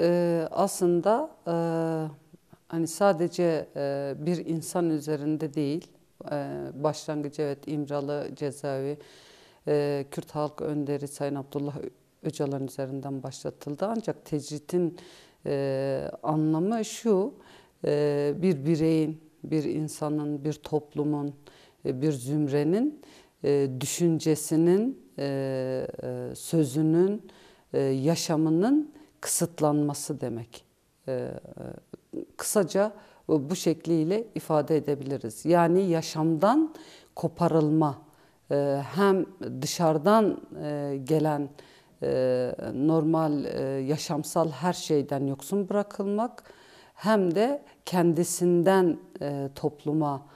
e, aslında e, hani sadece e, bir insan üzerinde değil, e, başlangıcı evet İmralı cezaevi e, Kürt halk önderi Sayın Abdullah Öcalan üzerinden başlatıldı. Ancak tecritin e, anlamı şu, e, bir bireyin, bir insanın, bir toplumun, e, bir zümrenin e, düşüncesinin, e, e, sözünün, e, yaşamının kısıtlanması demek. E, e, kısaca bu şekliyle ifade edebiliriz. Yani yaşamdan koparılma, e, hem dışarıdan e, gelen e, normal yaşamsal her şeyden yoksun bırakılmak hem de kendisinden topluma,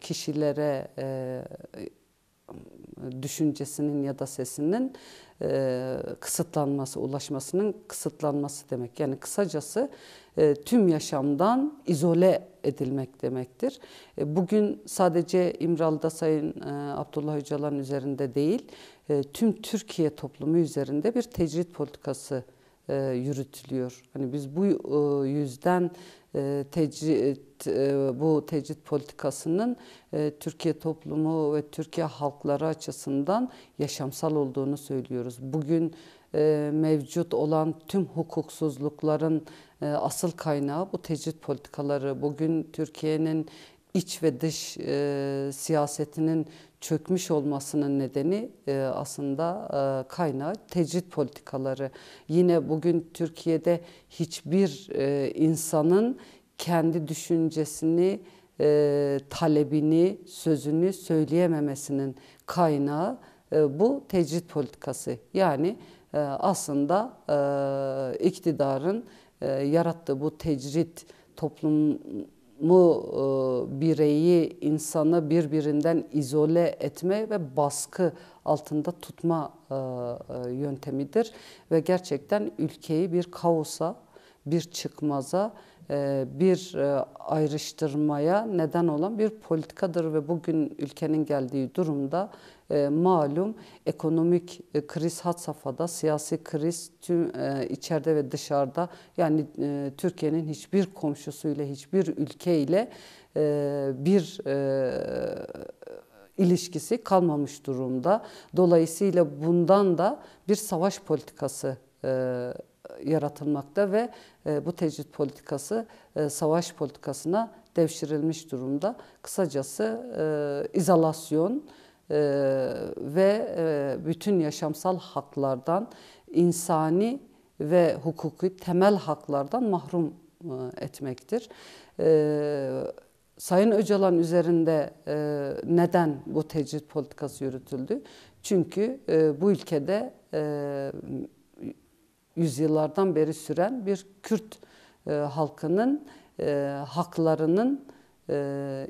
kişilere düşüncesinin ya da sesinin kısıtlanması, ulaşmasının kısıtlanması demek. Yani kısacası tüm yaşamdan izole edilmek demektir. bugün sadece İmralı'da Sayın Abdullah Öcalan üzerinde değil, e, tüm Türkiye toplumu üzerinde bir tecrit politikası e, yürütülüyor. Hani biz bu e, yüzden tecrit, bu tecrit politikasının Türkiye toplumu ve Türkiye halkları açısından yaşamsal olduğunu söylüyoruz. Bugün mevcut olan tüm hukuksuzlukların asıl kaynağı bu tecrit politikaları. Bugün Türkiye'nin iç ve dış e, siyasetinin çökmüş olmasının nedeni e, aslında e, kaynağı tecrit politikaları. Yine bugün Türkiye'de hiçbir e, insanın kendi düşüncesini, talebini, sözünü söyleyememesinin kaynağı bu tecrit politikası. Yani aslında iktidarın yarattığı bu tecrit toplum mu e, bireyi, insanı birbirinden izole etme ve baskı altında tutma e, e, yöntemidir. Ve gerçekten ülkeyi bir kaosa, bir çıkmaza, bir ayrıştırmaya neden olan bir politikadır ve bugün ülkenin geldiği durumda e, malum ekonomik e, kriz had safhada, siyasi kriz tüm e, içeride ve dışarıda yani Türkiye'nin hiçbir komşusuyla, hiçbir ülkeyle bir ilişkisi kalmamış durumda. Dolayısıyla bundan da bir savaş politikası yaratılmakta ve bu tecrit politikası savaş politikasına devşirilmiş durumda. Kısacası e, izolasyon, ve e, bütün yaşamsal haklardan, insani ve hukuki temel haklardan mahrum e, etmektir. Ee, Sayın Öcalan üzerinde e, neden bu tecrit politikası yürütüldü? Çünkü bu ülkede yüzyıllardan beri süren bir Kürt halkının haklarının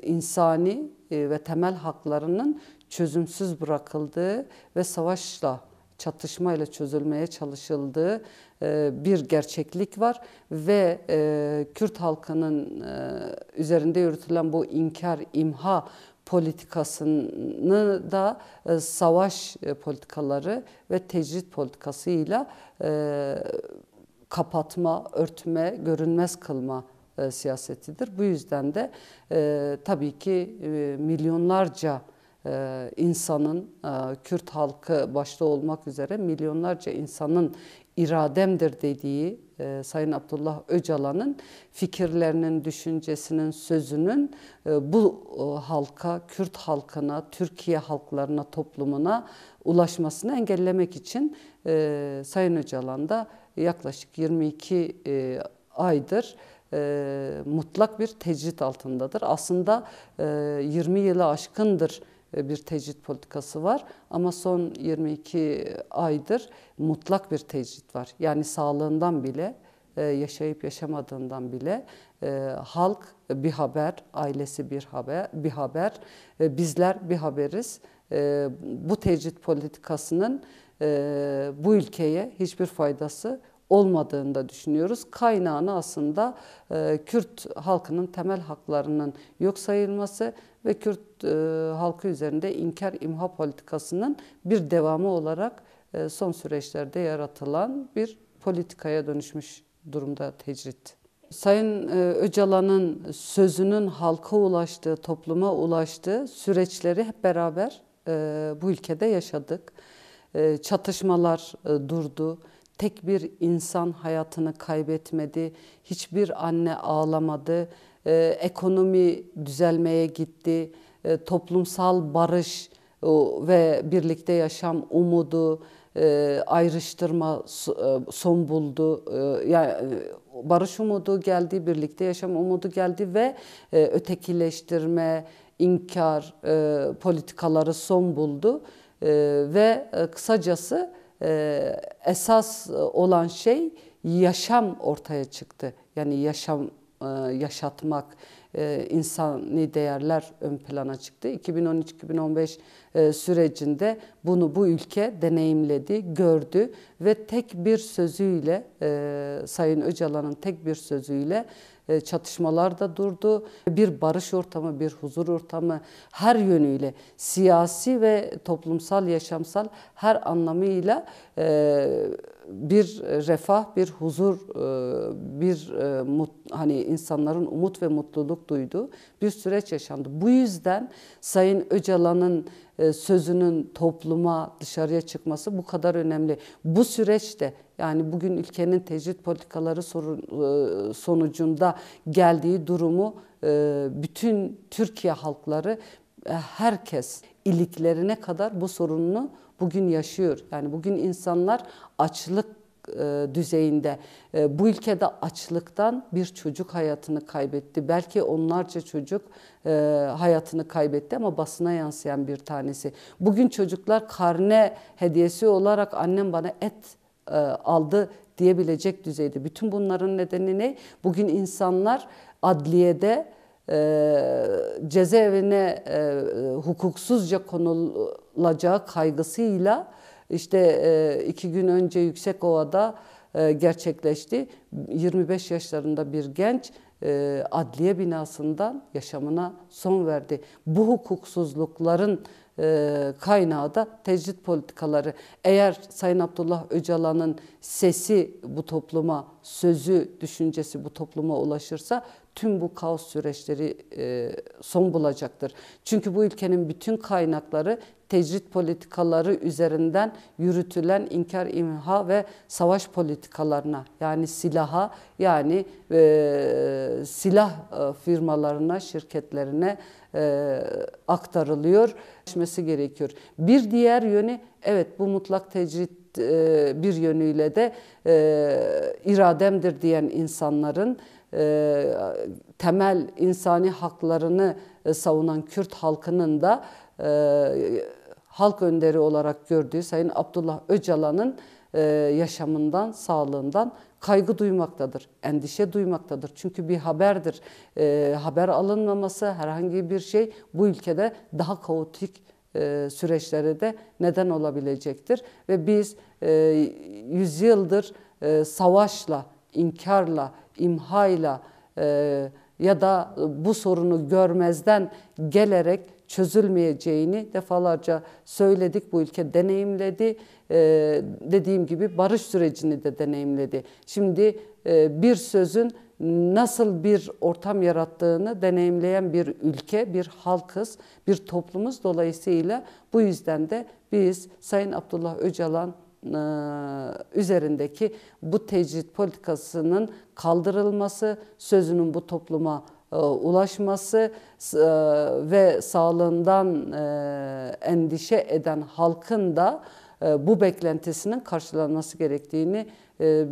insani ve temel haklarının çözümsüz bırakıldığı ve savaşla çatışmayla çözülmeye çalışıldığı e, bir gerçeklik var ve e, Kürt halkının e, üzerinde yürütülen bu inkar, imha politikasını da savaş politikaları ve tecrit politikasıyla kapatma, örtme, görünmez kılma siyasetidir. Bu yüzden de tabii ki milyonlarca insanın, e, Kürt halkı başta olmak üzere milyonlarca insanın irademdir dediği e, Sayın Abdullah Öcalan'ın fikirlerinin, düşüncesinin, sözünün bu halka, Kürt halkına, Türkiye halklarına, toplumuna ulaşmasını engellemek için Sayın Öcalan da yaklaşık 22 aydır mutlak bir tecrit altındadır. Aslında 20 yılı aşkındır e, bir tecrit politikası var ama son 22 aydır mutlak bir tecrit var. Yani sağlığından bile e, yaşayıp yaşamadığından bile e, halk bir haber, ailesi bir haber, bir haber, bizler bir haberiz. Bu tecrit politikasının bu ülkeye hiçbir faydası olmadığını da düşünüyoruz. Kaynağını aslında e, Kürt halkının temel haklarının yok sayılması ve Kürt e, halkı üzerinde inkar imha politikasının bir devamı olarak e, son süreçlerde yaratılan bir politikaya dönüşmüş durumda tecrit. Sayın e, Öcalan'ın sözünün halka ulaştığı, topluma ulaştığı süreçleri hep beraber e, bu ülkede yaşadık. E, çatışmalar durdu. Tek bir insan hayatını kaybetmedi. Hiçbir anne ağlamadı. Ekonomi düzelmeye gitti. Toplumsal barış ve birlikte yaşam umudu, ayrıştırma son buldu. Yani barış umudu geldi, birlikte yaşam umudu geldi ve e, ötekileştirme, inkar e, politikaları son buldu. E, ve e, kısacası e, esas olan şey yaşam ortaya çıktı. Yani yaşam e, yaşatmak, e, insani değerler ön plana çıktı. 2013-2015 e, sürecinde bunu bu ülke deneyimledi, gördü ve tek bir sözüyle Sayın Öcalan'ın tek bir sözüyle çatışmalar da durdu. Bir barış ortamı, bir huzur ortamı her yönüyle siyasi ve toplumsal, yaşamsal her anlamıyla bir refah, bir huzur, e, bir e, hani insanların umut ve mutluluk duyduğu bir süreç yaşandı. Bu yüzden Sayın Öcalan'ın e, sözünün topluma dışarıya çıkması bu kadar önemli. Bu süreçte yani bugün ülkenin tecrit politikaları sonucunda geldiği durumu bütün Türkiye halkları herkes iliklerine kadar bu sorununu bugün yaşıyor. Yani bugün insanlar açlık e, düzeyinde. E, bu ülkede açlıktan bir çocuk hayatını kaybetti. Belki onlarca çocuk e, hayatını kaybetti ama basına yansıyan bir tanesi. Bugün çocuklar karne hediyesi olarak annem bana et aldı diyebilecek düzeyde. Bütün bunların nedeni ne? Bugün insanlar adliyede e, cezaevine e, hukuksuzca konulacağı kaygısıyla işte e, iki gün önce Yüksekova'da e, gerçekleşti. 25 yaşlarında bir genç e, adliye binasından yaşamına son verdi. Bu hukuksuzlukların e, kaynağı da tecrit politikaları. Eğer Sayın Abdullah Öcalan'ın sesi bu topluma, sözü, düşüncesi bu topluma ulaşırsa tüm bu kaos süreçleri e, son bulacaktır. Çünkü bu ülkenin bütün kaynakları tecrit politikaları üzerinden yürütülen inkar, imha ve savaş politikalarına yani silaha yani e, silah e, firmalarına, şirketlerine e, aktarılıyor. Gerekiyor. Bir diğer yönü evet bu mutlak tecrit e, bir yönüyle de e, irademdir diyen insanların e, temel insani haklarını e, savunan Kürt halkının da e, halk önderi olarak gördüğü Sayın Abdullah Öcalan'ın yaşamından, sağlığından kaygı duymaktadır, endişe duymaktadır. Çünkü bir haberdir. Haber alınmaması herhangi bir şey bu ülkede daha kaotik süreçlere de neden olabilecektir. Ve biz yüzyıldır savaşla, inkarla, imhayla e, ya da bu sorunu görmezden gelerek çözülmeyeceğini defalarca söyledik. Bu ülke deneyimledi. E, dediğim gibi barış sürecini de deneyimledi. Şimdi e, bir sözün nasıl bir ortam yarattığını deneyimleyen bir ülke, bir halkız, bir toplumuz dolayısıyla bu yüzden de biz Sayın Abdullah Öcalan e, üzerindeki bu tecrit politikasının kaldırılması, sözünün bu topluma e, ulaşması e, ve sağlığından endişe eden halkın da bu beklentisinin karşılanması gerektiğini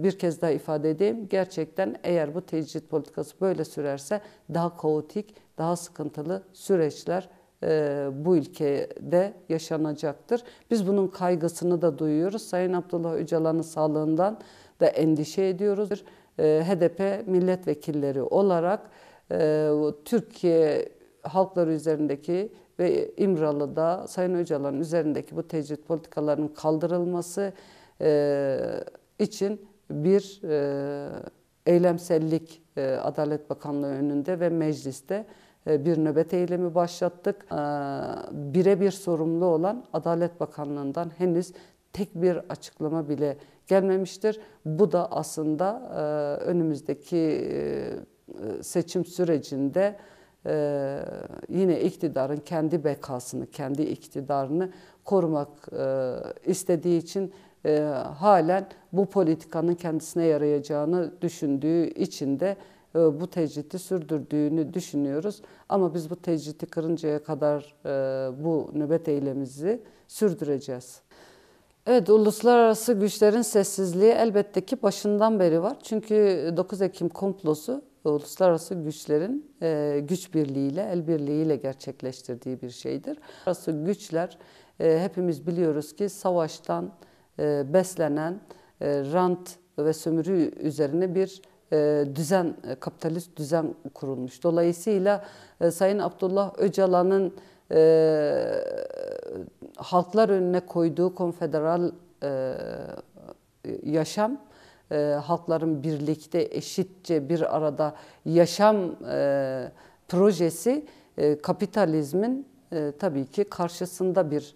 bir kez daha ifade edeyim. Gerçekten eğer bu tecrit politikası böyle sürerse daha kaotik, daha sıkıntılı süreçler e, bu ülkede yaşanacaktır. Biz bunun kaygısını da duyuyoruz. Sayın Abdullah Öcalan'ın sağlığından da endişe ediyoruz. E, HDP milletvekilleri olarak e, Türkiye halkları üzerindeki ve İmralı'da Sayın Öcalan'ın üzerindeki bu tecrit politikalarının kaldırılması için bir eylemsellik Adalet Bakanlığı önünde ve mecliste e, bir nöbet eylemi başlattık. E, birebir sorumlu olan Adalet Bakanlığı'ndan henüz tek bir açıklama bile gelmemiştir. Bu da aslında e, önümüzdeki e, seçim sürecinde e, yine iktidarın kendi bekasını, kendi iktidarını korumak e, istediği için e, halen bu politikanın kendisine yarayacağını düşündüğü için de e, bu tecriti sürdürdüğünü düşünüyoruz. Ama biz bu tecriti kırıncaya kadar e, bu nöbet eylemimizi sürdüreceğiz. Evet, uluslararası güçlerin sessizliği elbette ki başından beri var. Çünkü 9 Ekim komplosu uluslararası güçlerin e, güç birliğiyle, el birliğiyle gerçekleştirdiği bir şeydir. Uluslararası güçler hepimiz biliyoruz ki savaştan beslenen rant ve sömürü üzerine bir e, düzen, e, kapitalist düzen kurulmuş. Dolayısıyla e, Sayın Abdullah Öcalan'ın halklar önüne koyduğu konfederal yaşam, halkların birlikte eşitçe bir arada yaşam projesi kapitalizmin tabii ki karşısında bir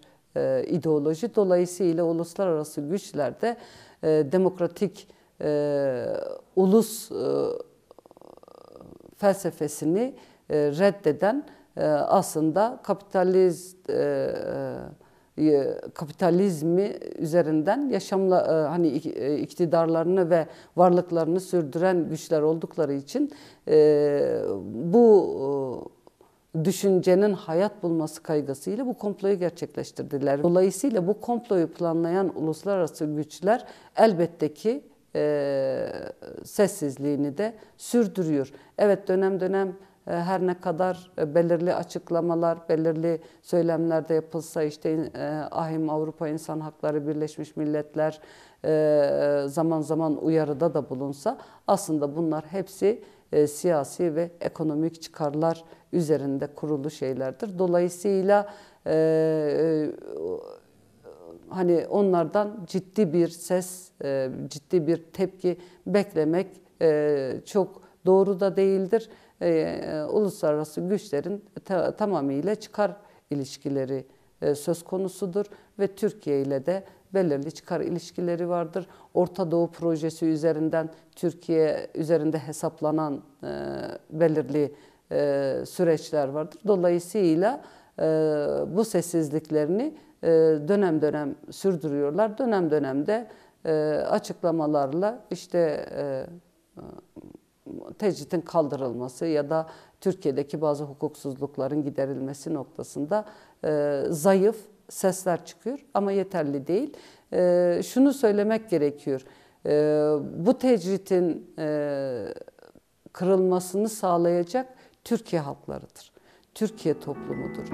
ideoloji. Dolayısıyla uluslararası güçler de demokratik e, ulus e, felsefesini e, reddeden e, aslında kapitaliz e, e, kapitalizmi üzerinden yaşamla e, hani e, iktidarlarını ve varlıklarını sürdüren güçler oldukları için bu düşüncenin hayat bulması kaygısıyla bu komployu gerçekleştirdiler. Dolayısıyla bu komployu planlayan uluslararası güçler elbette ki e, sessizliğini de sürdürüyor. Evet dönem dönem e, her ne kadar e, belirli açıklamalar, belirli söylemlerde yapılsa işte e, AHİM Avrupa İnsan Hakları Birleşmiş Milletler zaman zaman uyarıda da bulunsa aslında bunlar hepsi siyasi ve ekonomik çıkarlar üzerinde kurulu şeylerdir. Dolayısıyla hani onlardan ciddi bir ses, e, ciddi bir tepki beklemek e, çok doğru da değildir. E, uluslararası güçlerin tamamıyla çıkar ilişkileri söz konusudur ve Türkiye ile de belirli çıkar ilişkileri vardır. Orta Doğu projesi üzerinden Türkiye üzerinde hesaplanan belirli süreçler vardır. Dolayısıyla bu sessizliklerini dönem dönem sürdürüyorlar. Dönem dönemde e, açıklamalarla işte e, tecritin kaldırılması ya da Türkiye'deki bazı hukuksuzlukların giderilmesi noktasında zayıf sesler çıkıyor ama yeterli değil. Şunu söylemek gerekiyor. Bu tecritin kırılmasını sağlayacak Türkiye halklarıdır. Türkiye toplumudur.